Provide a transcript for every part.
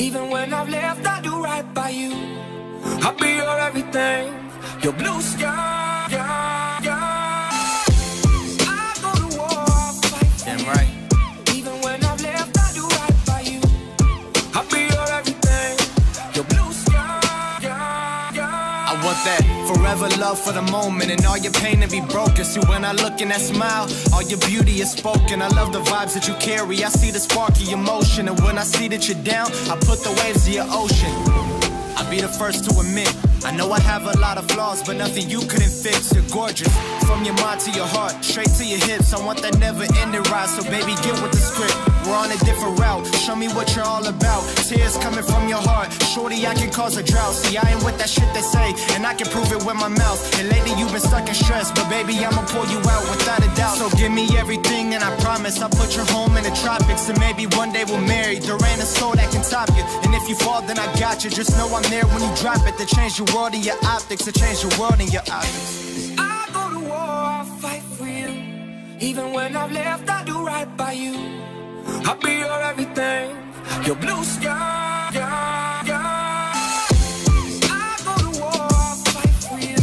Even when I've left, I do right by you. I'll be your everything, your blue sky. Forever love for the moment and all your pain to be broken. See, when I look in that smile, all your beauty is spoken. I love the vibes that you carry. I see the sparky emotion, and when I see that you're down, I put the waves of your ocean. I'll be the first to admit. I know I have a lot of flaws, but nothing you couldn't fix. You're gorgeous. From your mind to your heart, straight to your hips. I want that never ending ride, so baby, get with on a different route. Show me what you're all about. Tears coming from your heart. Shorty, I can cause a drought. See, I ain't with that shit they say, and I can prove it with my mouth. And lately, you've been stuck in stress, but baby, I'ma pull you out without a doubt. So give me everything, and I promise I'll put your home in the tropics. And maybe one day we'll marry. There ain't a soul that can top you. And if you fall, then I got you. Just know I'm there when you drop it. To change your world and your optics. To change your world and your optics. I go to war, I fight for you. Even when I've left, I I'll be your everything, your blue sky. I to war, I fight for you.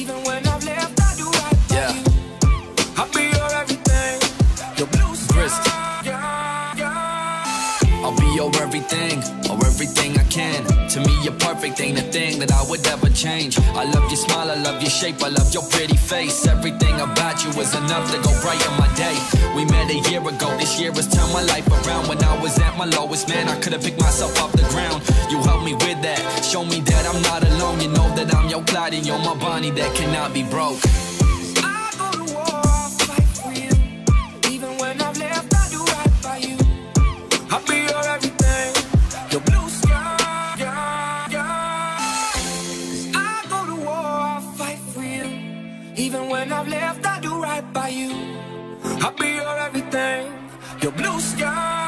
Even when I've left, I do right by Yeah. I'll be your everything, your blue Grist. sky. I'll be your everything, or everything I can. To me, you're perfect, ain't a thing that I would ever change. I love your smile, I love your shape, I love your pretty face. Everything about you is enough to go brighten my day. Ago, this year has turned my life around. When I was at my lowest, man, I could've picked myself off the ground. You helped me with that, show me that I'm not alone. You know that I'm your Clyde and you're my Bonnie that cannot be broke. Your blue sky.